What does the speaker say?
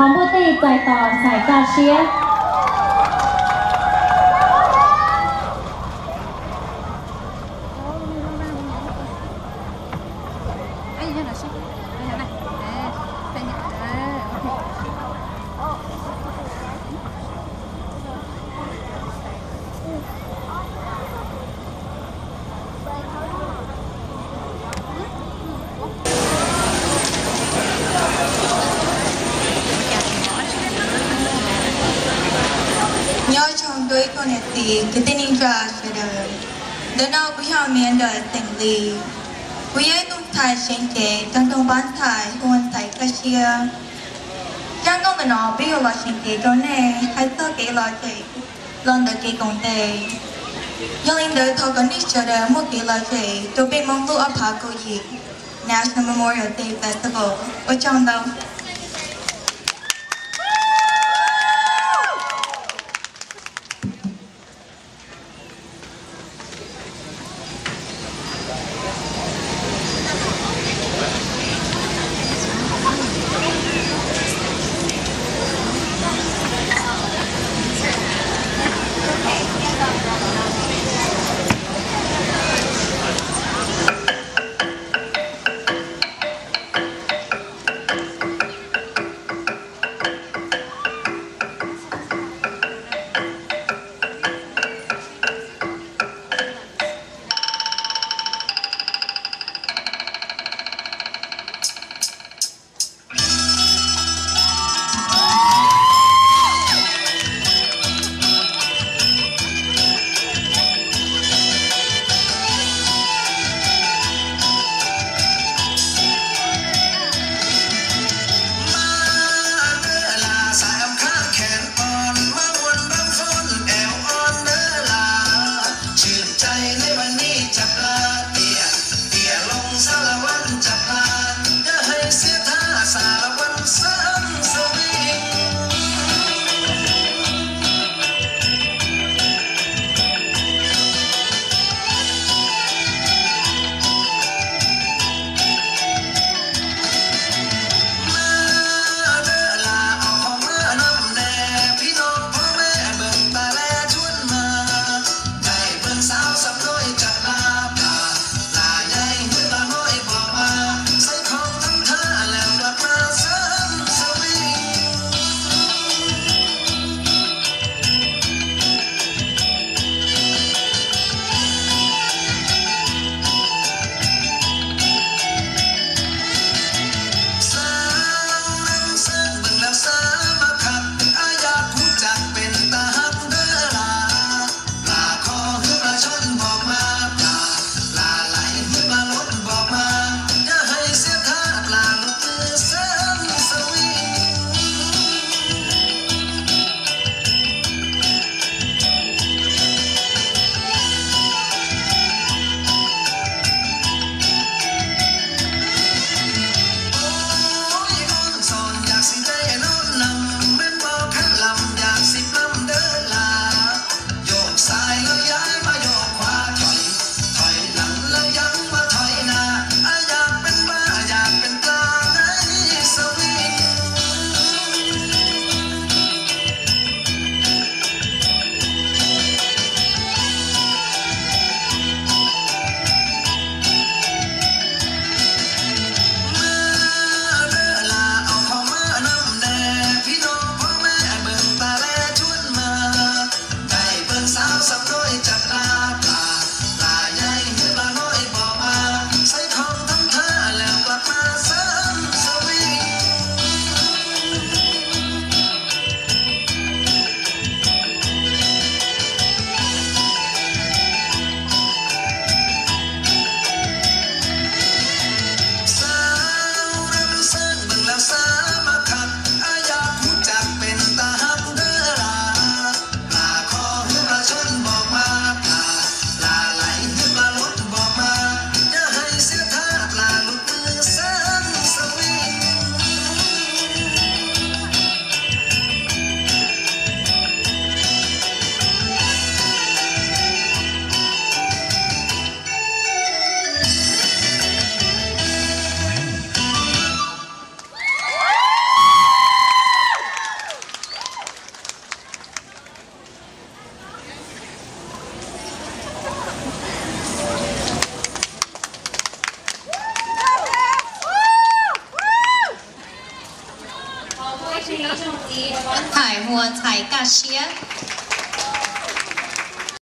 黄波地在ต่อสายกาเชีย 哎，你看哪 Tung thai sinh kế trong tung bán thai hôn thai ca chia trong tung mình nó biết là sinh kế cho nè, hay sơ kế lo chạy lần đầu kế công tề nhưng linh đời thọ có nít chờ đời một kế lo chạy tôi biết mong lúc ở phá câu National Memorial Day Festival. Ở trong ถ่ายหั